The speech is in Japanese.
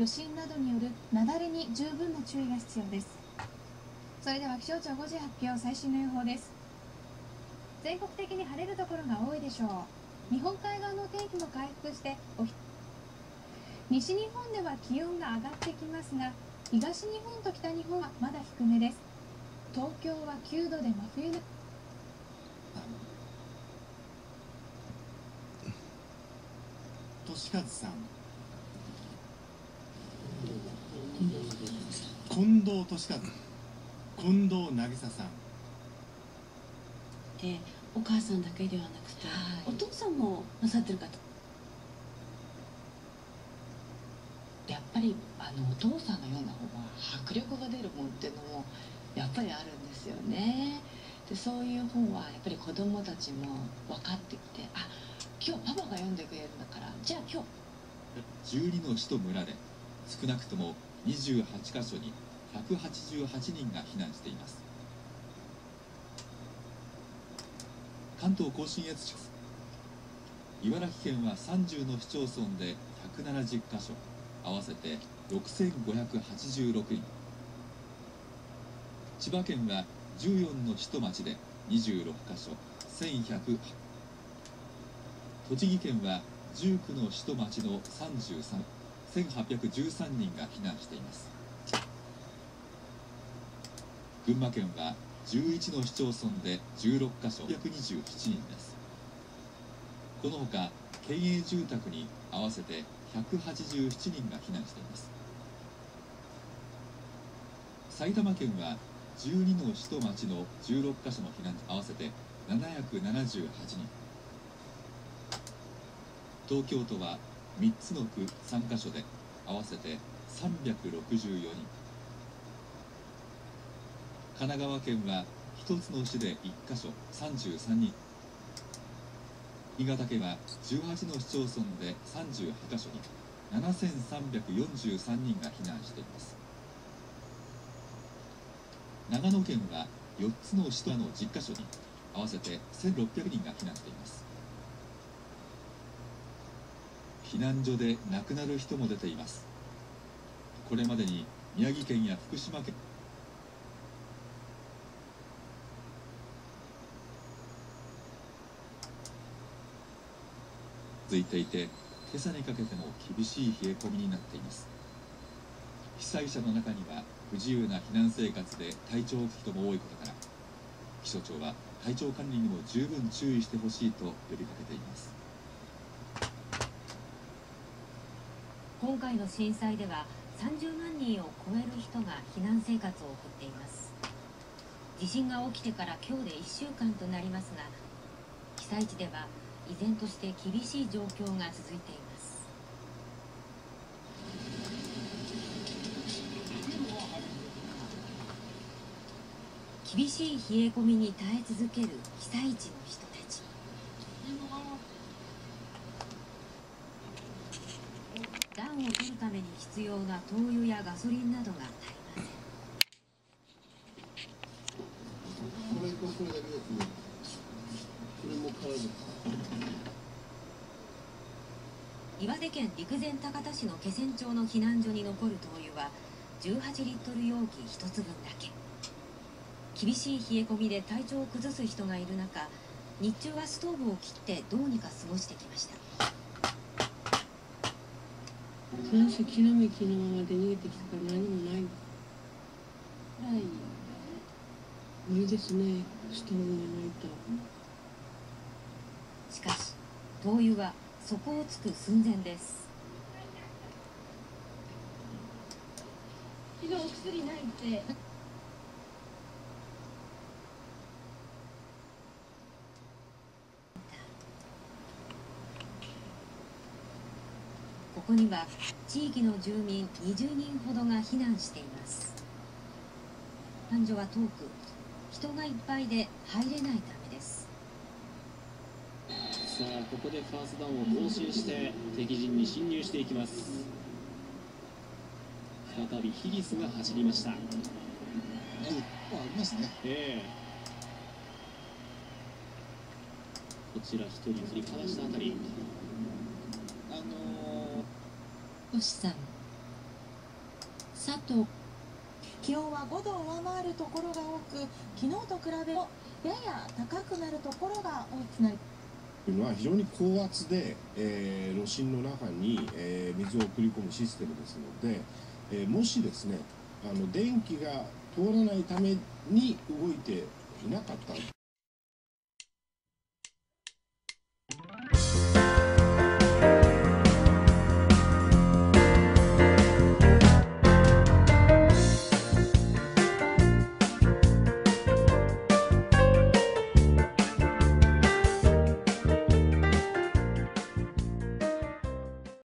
余震などによる雪崩に十分な注意が必要です。それでは気象庁5時発表最新の予報です。全国的に晴れるところが多いでしょう。日本海側の天気も回復してお西日本では気温が上がってきますが東日本と北日本はまだ低めです。東京は9度で真冬。の俊和さん。近藤俊和近藤渚さん。でお母さんだけではなくて、お父さんもなさってる方？やっぱりあのお父さんのような方が迫力が出る本っていうのもやっぱりあるんですよね。でそういう本はやっぱり子どもたちも分かってきてあ今日パパが読んでくれるんだからじゃあ今日。12の市と村で少なくとも28カ所に188人が避難しています。関東甲信越地区茨城県は30の市町村で170カ所合わせて6586人。千葉県は14の市と町で26カ所1100栃木県は19の市と町の33 1813人が避難しています。群馬県は11の市町村で16カ所127人です。このほか県営住宅に合わせて187人が避難しています。埼玉県は12の市と町の16カ所の避難合わせて778人。東京都は3つの区3カ所で合わせて364人。神奈川県は1つの市で1カ所33人。新潟県は18の市町村で38カ所に7343人が避難しています。長野県は4つの市との10カ所に合わせて1600人が避難しています。避難所で亡くなる人も出ています。これまでに宮城県や福島県続いていて今朝にかけても厳しい冷え込みになっています。被災者の中には不自由な避難生活で体調をく人も多いことから気象庁は体調管理にも十分注意してほしいと呼びかけています。今回の震災では30万人を超える人が避難生活を送っています。地震が起きてから今日で1週間となりますが被災地では依然として厳しい状況が続いています。厳しい冷え込みに耐え続ける被災地の人たち暖を取るために必要な灯油やガソリンなどが足りませんこれとこれだけですね。これも買うの。岩手県陸前高田市の気仙町の避難所に残る灯油は18リットル容器1つ分だけ厳しい冷え込みで体調を崩す人がいる中日中はストーブを切ってどうにか過ごしてきましたなんせ木の幹のままで逃げてきたから何もない。ない無理ですね。ストーブがないと。しかし灯油は底をつく寸前です。昨日お薬ないってここには地域の住民20人ほどが避難しています。は遠く人がいっぱいで入れないためです。さあここでファーストダウンを更新して敵陣に侵入していきます。再びヒリスが走りました。あ、ありますね。ええ。こちら一人振りかわしたあたり俊さん。佐藤。気温は5度を上回るところが多く昨日と比べもやや高くなるところが多くなりというのは非常に高圧で、えー炉心の中に、えー水を送り込むシステムですので、えーもしですねあの電気が通らないために動いていなかった。